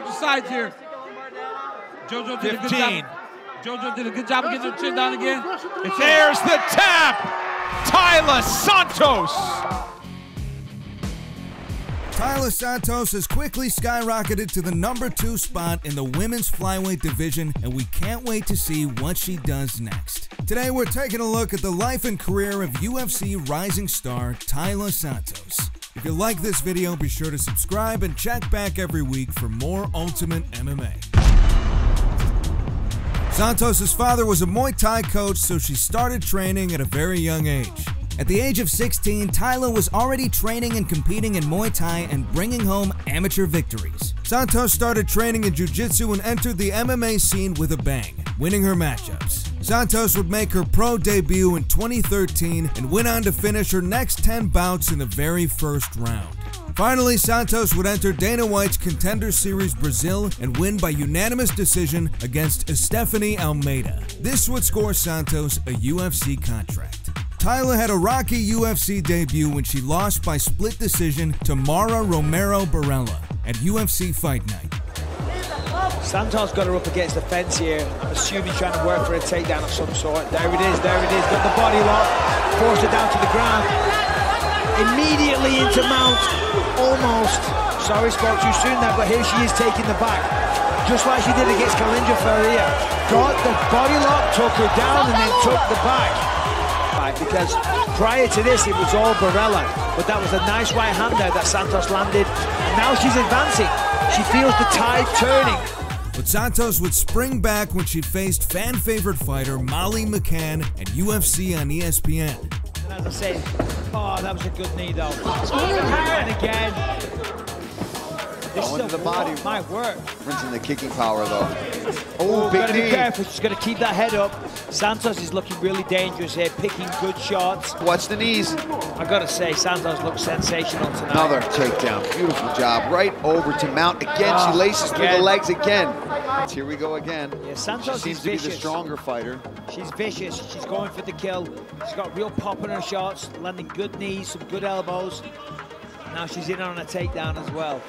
switch the sides here. JoJo did a good 15. job. JoJo did a good job of getting her chin down again. It's There's the tap. Taila Santos. Taila Santos has quickly skyrocketed to the number two spot in the women's flyweight division, and we can't wait to see what she does next. Today, we're taking a look at the life and career of UFC rising star Taila Santos. If you like this video, be sure to subscribe and check back every week for more Ultimate MMA. Santos' father was a Muay Thai coach, so she started training at a very young age. At the age of 16, Taila was already training and competing in Muay Thai and bringing home amateur victories. Santos started training in Jiu-Jitsu and entered the MMA scene with a bang, winning her matchups. Santos would make her pro debut in 2013 and went on to finish her next 10 bouts in the very first round. Finally, Santos would enter Dana White's Contender Series Brazil and win by unanimous decision against Stephanie Almeida. This would score Santos a UFC contract. Taila had a rocky UFC debut when she lost by split decision to Mara Romero Borella at UFC Fight Night. Santos got her up against the fence here. I'm assuming trying to work for a takedown of some sort. There it is, there it is. Got the body lock, forced her down to the ground. Immediately into mount, almost. Sorry, spoke too soon there, but here she is taking the back. Just like she did against Kalindra Faria. Got the body lock, took her down, and then took the back. Right, because prior to this, it was all Borella. But that was a nice right hand there that Santos landed. And now she's advancing. She feels the tide turning. But Santos would spring back when she faced fan favorite fighter Molly McCann at UFC on ESPN. And as I said, oh, that was a good knee though. Oh, and again. Going to the body. My work. Difference in the kicking power, though. Oh, Oh, big gotta be careful. She's got to keep that head up. Santos is looking really dangerous here, picking good shots. Watch the knees. I gotta say, Santos looks sensational tonight. Another takedown. Beautiful job. Right over to mount. Again, Ah, she laces through the legs again. Here we go again. Yeah, Santos She seems to be the stronger fighter. She's vicious. She's going for the kill. She's got real pop in her shots, landing good knees, some good elbows. Now she's in on a takedown as well.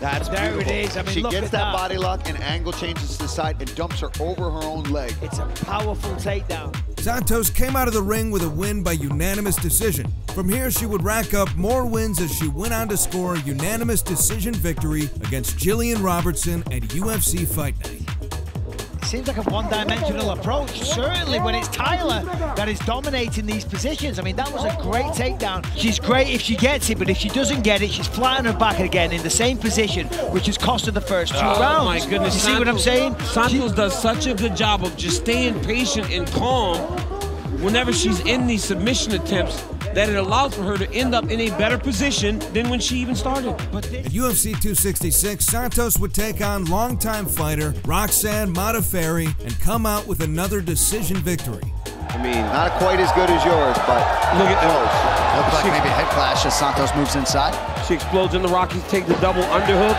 That's There it beautiful. is. I mean, she look gets at that, that. body lock and angle changes to the side and dumps her over her own leg. It's a powerful takedown. Santos came out of the ring with a win by unanimous decision. From here, she would rack up more wins as she went on to score a unanimous decision victory against Jillian Robertson at UFC Fight Night. Seems like a one-dimensional approach. Certainly when it's Taila that is dominating these positions. I mean, that was a great takedown. She's great if she gets it, but if she doesn't get it, she's flat on her back again in the same position, which has cost her the first two Oh rounds. my goodness! You see what I'm saying? Santos does such a good job of just staying patient and calm whenever she's in these submission attempts that it allows for her to end up in a better position than when she even started. But this, At UFC 266, Santos would take on longtime fighter Roxanne Modafferi and come out with another decision victory. I mean, not quite as good as yours, but Look at close. Looks like maybe a head clash as Santos moves inside. She explodes in the Rockies, take the double underhook,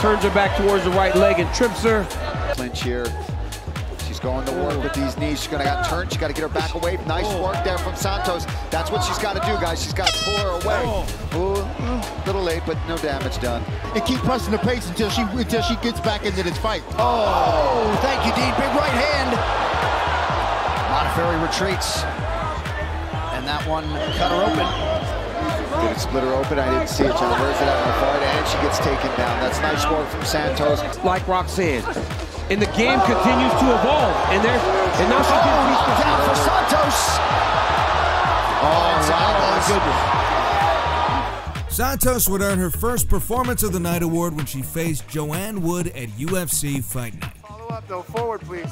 turns her back towards the right leg and trips her. Clinch here. She's going to work with these knees. She's gonna get turned. She's got to get her back away. Nice work there from Santos. That's what she's got to do, guys. She's got to pull her away. Oh. Ooh, little late, but no damage done. and keep pressing the pace until she until she gets back into this fight. Oh, oh thank you, Dean. Big right hand. Modafferi retreats. And that one cut her open. Did it split her open? I didn't see it, John. Where's it out on the far end? And she gets taken down. That's nice work from Santos. like Roxanne. And the game continues to evolve. And there's and now she Oh, down for Santos. Oh, Oh my goodness. Santos would earn her first Performance of the Night award when she faced Joanne Wood at UFC Fight Night. Follow up though, forward please.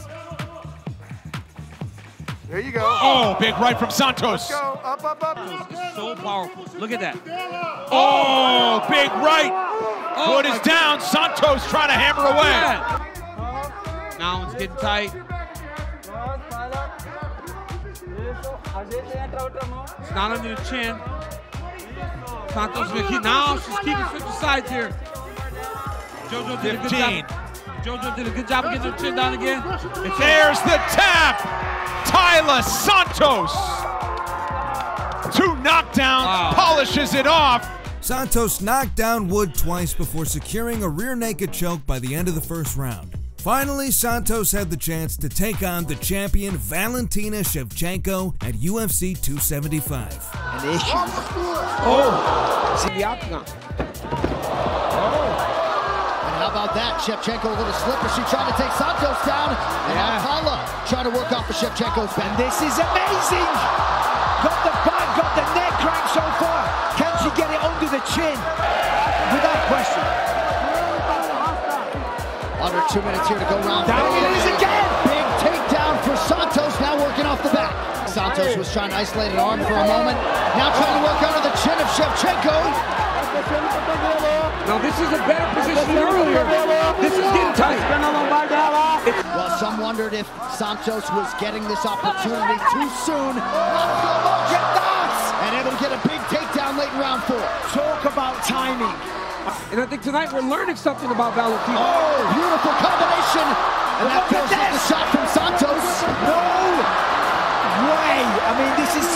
There you go. Oh, big right from Santos. Go, up, up, up. So powerful. Look at that. Oh, oh big right. Oh, Wood is down. Santos trying to hammer Look away. At. Now it's getting tight. It's not under the chin. Santos will keep, now she's keeping switching sides here. JoJo did a good job. JoJo did a good job of getting her chin down again. It's There's the tap. Taila Santos. Two knockdowns, Wow. polishes it off. Santos knocked down Wood twice before securing a rear naked choke by the end of the first round. Finally, Santos had the chance to take on the champion Valentina Shevchenko at UFC 275. An issue. Oh, see the. And how about that? Shevchenko with a little slipper. She tried to take Santos down. And Yeah. now Kala trying to work off of Shevchenko's back. And this is amazing. Got the back, got the neck crank so far. Can she get it under the chin? Without question. Under two minutes here to go round. Down three. it is again. Big takedown for Santos. Now working off the back. Santos was trying to isolate an arm for a moment. Now trying to work under the chin of Shevchenko. Now this is a better position earlier. This is getting tight. Well, some wondered if Santos was getting this opportunity too soon. And able to get a big takedown late in round four. Talk about timing. And I think tonight we're learning something about Valentina. Oh, beautiful combination. And that Look at goes with the shot from Santos. No way. I mean, this is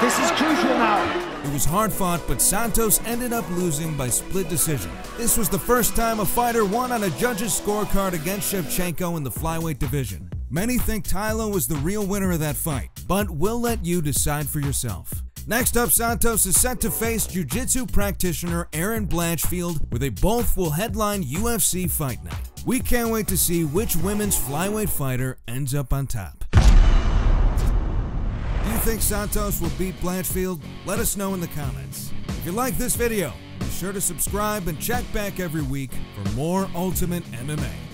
this is crucial now. It was hard fought, but Santos ended up losing by split decision. This was the first time a fighter won on a judge's scorecard against Shevchenko in the flyweight division. Many think Taila was the real winner of that fight, but we'll let you decide for yourself. Next up, Santos is set to face jiu-jitsu practitioner Erin Blanchfield, where they both will headline UFC Fight Night. We can't wait to see which women's flyweight fighter ends up on top. Do you think Santos will beat Blanchfield? Let us know in the comments. If you like this video, be sure to subscribe and check back every week for more Ultimate MMA.